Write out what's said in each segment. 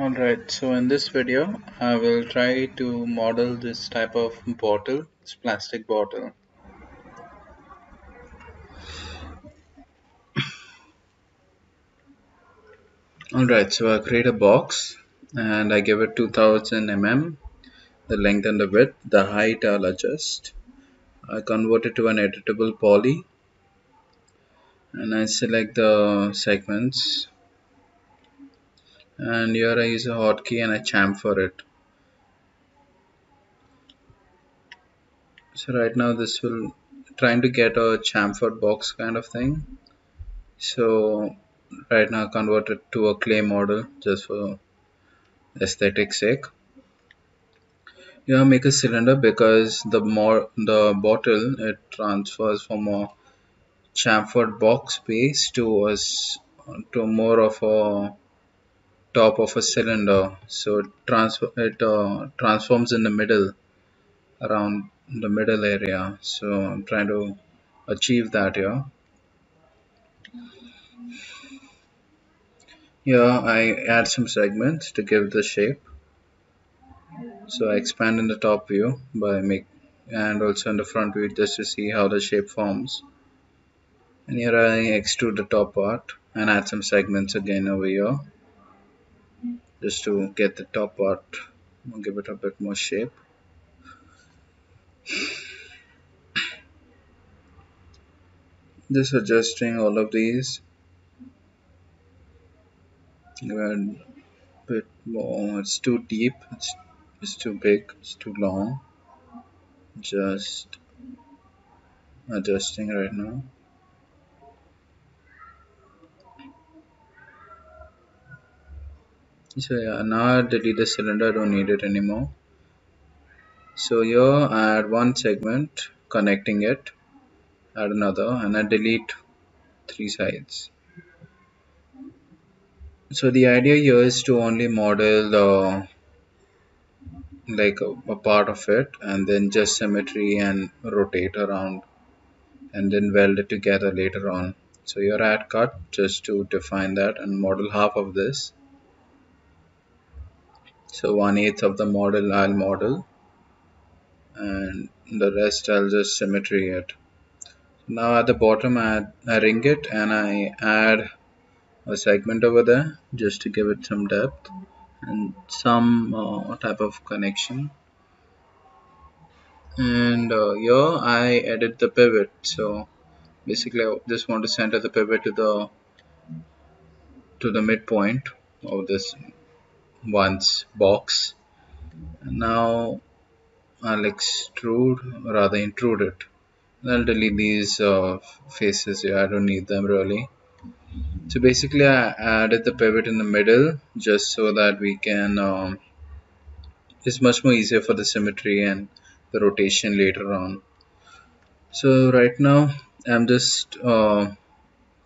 Alright, so in this video, I will try to model this type of bottle, this plastic bottle. Alright, so I create a box and I give it 2000 mm, the length and the width, the height I'll adjust. I convert it to an editable poly and I select the segments and here I use a hotkey and I chamfer it. So right now this will trying to get a chamfered box kind of thing. So right now convert it to a clay model just for aesthetic sake. Here make a cylinder because the more the bottle it transfers from a chamfered box base to us to more of a top of a cylinder. So it, transfer, it uh, transforms in the middle around the middle area. So I'm trying to achieve that here. Here I add some segments to give the shape. So I expand in the top view by make and also in the front view just to see how the shape forms. And here I extrude the top part and add some segments again over here just to get the top part give it a bit more shape. Just adjusting all of these. A bit more it's too deep it's, it's too big it's too long. Just adjusting right now so yeah uh, now I delete the cylinder I don't need it anymore. So here I add one segment connecting it. Add another and I delete three sides. So the idea here is to only model the like a, a part of it and then just symmetry and rotate around and then weld it together later on. So your add cut just to define that and model half of this so one eighth of the model I'll model and the rest I'll just symmetry it. Now at the bottom I, I ring it and I add a segment over there just to give it some depth and some uh, type of connection. And uh, here I edit the pivot. So basically I just want to center the pivot to the to the midpoint of this once box. Now I'll extrude rather intrude it I'll delete these uh, faces. Here I don't need them really. So basically I added the pivot in the middle just so that we can um, it's much more easier for the symmetry and the rotation later on. So right now I'm just uh,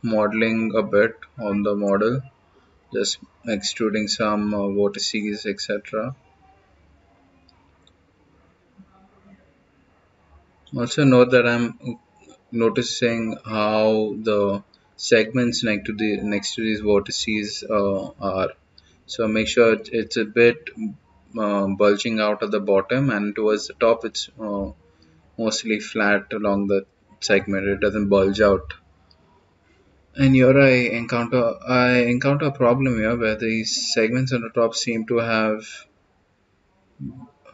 modeling a bit on the model just extruding some uh, vertices etc also note that I'm noticing how the segments next to the next to these vertices uh, are. So make sure it's a bit uh, bulging out at the bottom and towards the top it's uh, mostly flat along the segment. It doesn't bulge out and here I encounter I encounter a problem here where these segments on the top seem to have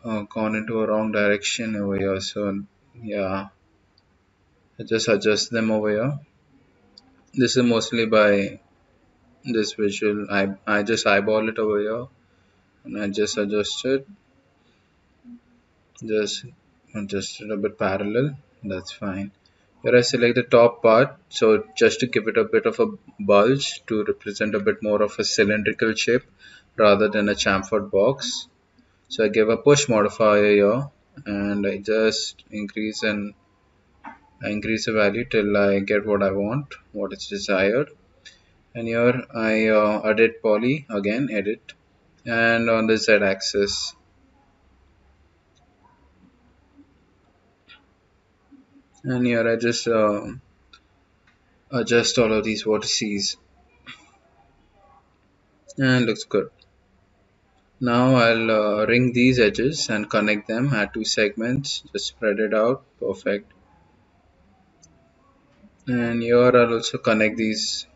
uh, gone into a wrong direction over here. So yeah I just adjust them over here. This is mostly by this visual I, I just eyeball it over here. And I just adjust it. Just adjust it a bit parallel. That's fine here I select the top part so just to give it a bit of a bulge to represent a bit more of a cylindrical shape rather than a chamfered box. So I give a push modifier here and I just increase and I increase the value till I get what I want what is desired. And here I uh, edit poly again edit. And on the z and here I just uh, adjust all of these vertices and looks good Now I'll uh, ring these edges and connect them at two segments. Just spread it out. Perfect. And here I'll also connect these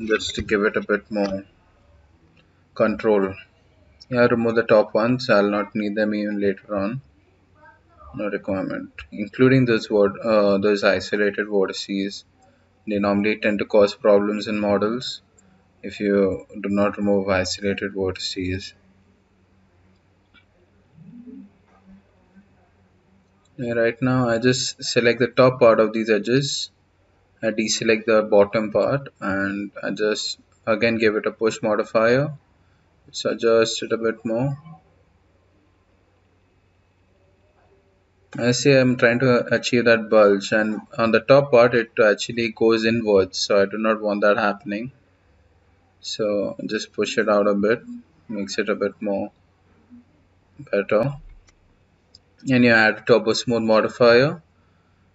just to give it a bit more control. Yeah, remove the top ones. I'll not need them even later on. No requirement. Including those uh, those isolated vertices. They normally tend to cause problems in models if you do not remove isolated vertices. Yeah, right now I just select the top part of these edges I deselect the bottom part and I just again give it a push modifier let's adjust it a bit more I see I'm trying to achieve that bulge and on the top part it actually goes inwards so I do not want that happening. So just push it out a bit makes it a bit more better. And you add turbo smooth modifier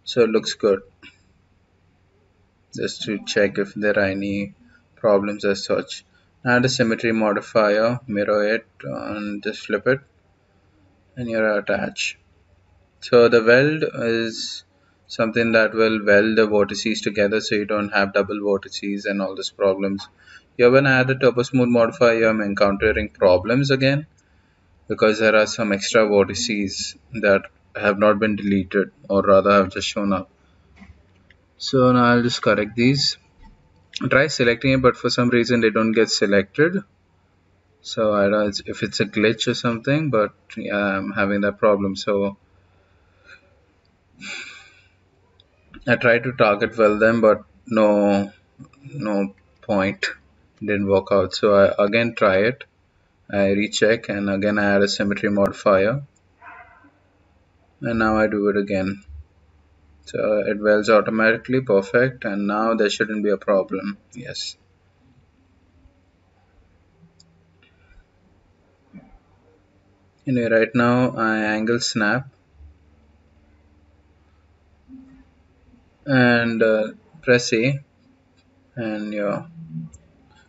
so it looks good. Just to check if there are any problems as such. Add a symmetry modifier mirror it and just flip it and you're attached so the weld is something that will weld the vertices together so you don't have double vertices and all these problems. Here when I add the turbo smooth modifier I'm encountering problems again because there are some extra vertices that have not been deleted or rather have just shown up. So now I'll just correct these. Try selecting it but for some reason they don't get selected. So I don't know if it's a glitch or something but yeah I'm having that problem. So I tried to target weld them but no no point. Didn't work out. So I again try it. I recheck and again I add a symmetry modifier and now I do it again. So it welds automatically perfect. And now there shouldn't be a problem. Yes. Anyway right now I angle snap and uh, press A and yeah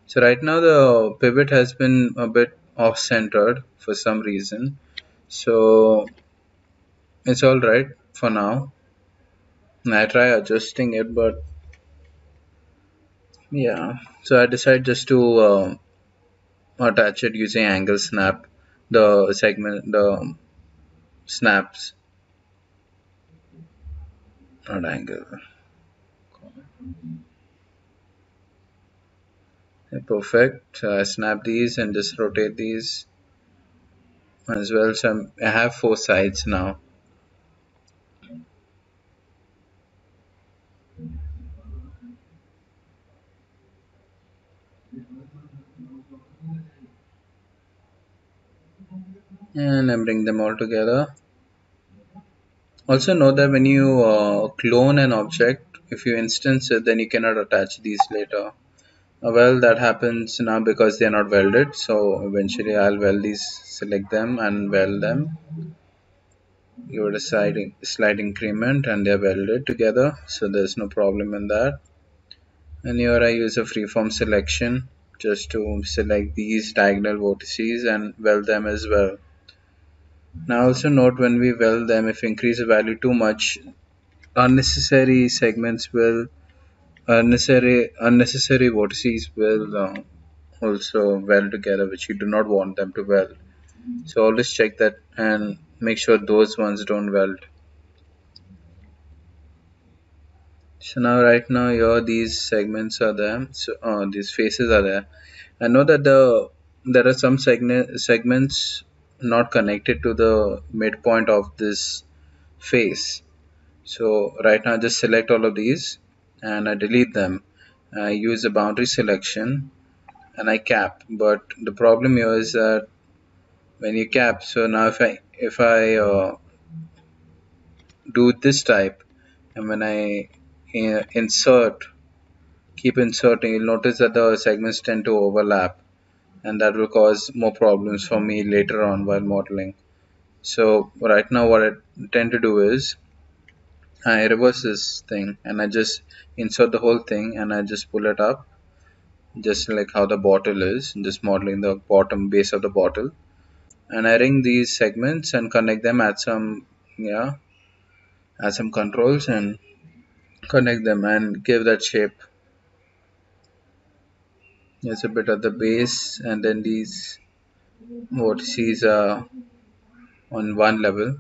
so right now the pivot has been a bit off centered for some reason. So it's all right for now. I try adjusting it but yeah. So I decide just to uh, attach it using angle snap the segment the snaps not angle. Okay, perfect. I snap these and just rotate these. As well so I'm, I have four sides now. And I bring them all together. Also know that when you uh, clone an object, if you instance it, then you cannot attach these later. Uh, well, that happens now because they are not welded. So eventually I'll weld these, select them and weld them. Give it a slight, slight increment and they're welded together. So there's no problem in that. And here I use a freeform selection just to select these diagonal vertices and weld them as well. Now also note when we weld them, if increase the value too much, unnecessary segments will, unnecessary unnecessary vertices will uh, also weld together, which you do not want them to weld. So always check that and make sure those ones don't weld. So now right now here these segments are there, so uh, these faces are there. I know that the there are some segment segments not connected to the midpoint of this face so right now I just select all of these and I delete them. I use a boundary selection and I cap. But the problem here is that when you cap so now if I if I uh, do this type and when I uh, insert keep inserting you'll notice that the segments tend to overlap and that will cause more problems for me later on while modeling. So right now what I tend to do is I reverse this thing and I just insert the whole thing and I just pull it up just like how the bottle is just modeling the bottom base of the bottle. And I ring these segments and connect them at some yeah add some controls and connect them and give that shape there's a bit at the base and then these vertices are on one level.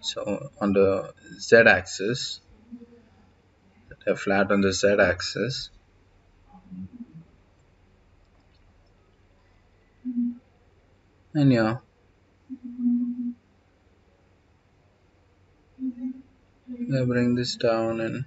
So on the z axis they're flat on the z axis and yeah. I bring this down and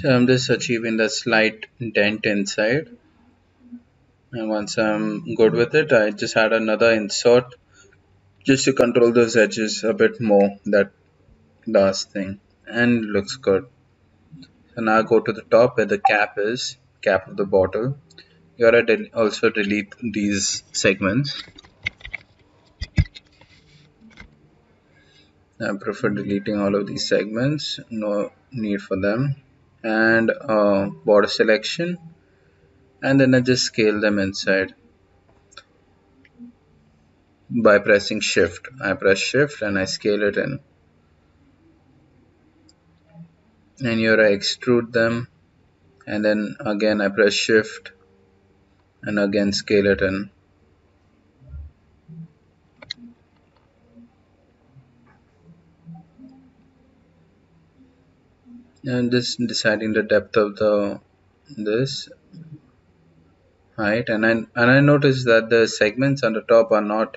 So I'm just achieving the slight dent inside. And once I'm good with it I just add another insert just to control those edges a bit more that last thing. And looks good. So now I go to the top where the cap is cap of the bottle. You gotta del also delete these segments. I prefer deleting all of these segments. No need for them and uh, border selection and then I just scale them inside. By pressing shift I press shift and I scale it in. And here I extrude them and then again I press shift and again scale it in and just deciding the depth of the this height. And I, and I notice that the segments on the top are not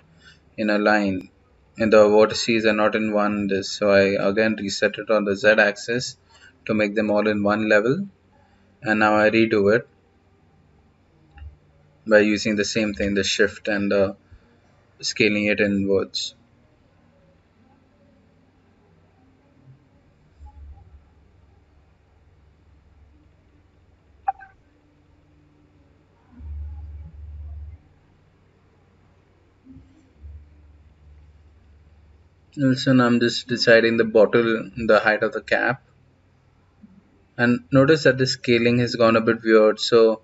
in a line. And the vertices are not in one this so I again reset it on the z axis to make them all in one level. And now I redo it by using the same thing the shift and the scaling it inwards Listen, I'm just deciding the bottle, the height of the cap. And notice that the scaling has gone a bit weird. So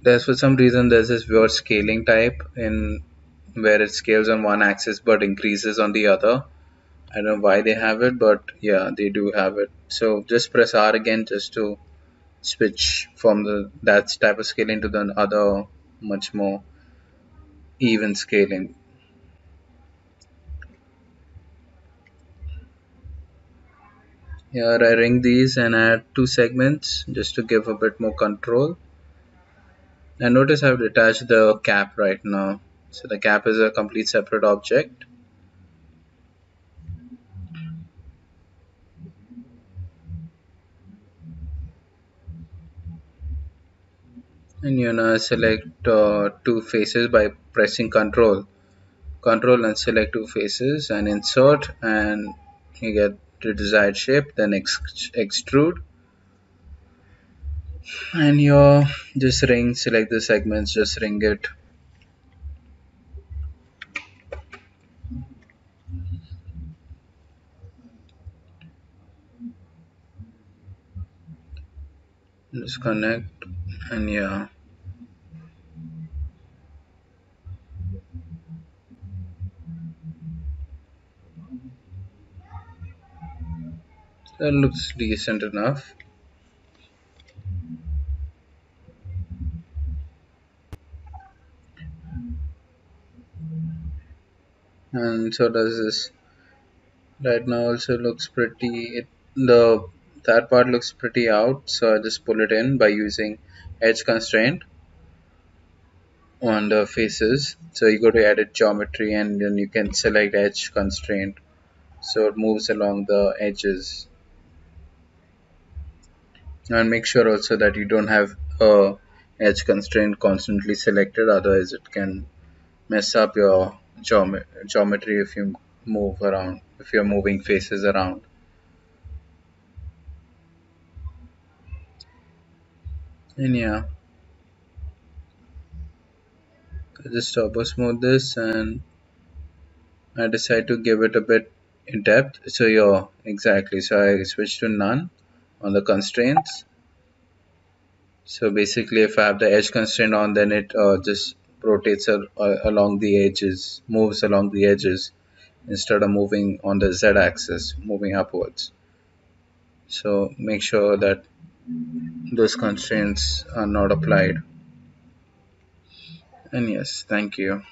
there's for some reason there's this weird scaling type in where it scales on one axis but increases on the other. I don't know why they have it, but yeah, they do have it. So just press R again just to switch from the that type of scaling to the other much more even scaling. Here I ring these and add two segments just to give a bit more control. And notice I've detached the cap right now. So the cap is a complete separate object. And you now select uh, two faces by pressing control. Control and select two faces and insert and you get the desired shape then ex extrude. And your just ring select the segments just ring it. Disconnect and yeah that looks decent enough. And so does this. Right now also looks pretty it, the that part looks pretty out so I just pull it in by using edge constraint on the faces. So you go to edit geometry and then you can select edge constraint. So it moves along the edges and make sure also that you don't have a edge constraint constantly selected otherwise it can mess up your geom geometry if you move around if you're moving faces around. And yeah just turbo smooth this and I decide to give it a bit in depth. So yeah exactly so I switch to none on the constraints. So basically if I have the edge constraint on then it uh, just rotates uh, along the edges moves along the edges instead of moving on the z axis moving upwards. So make sure that those constraints are not applied. And yes thank you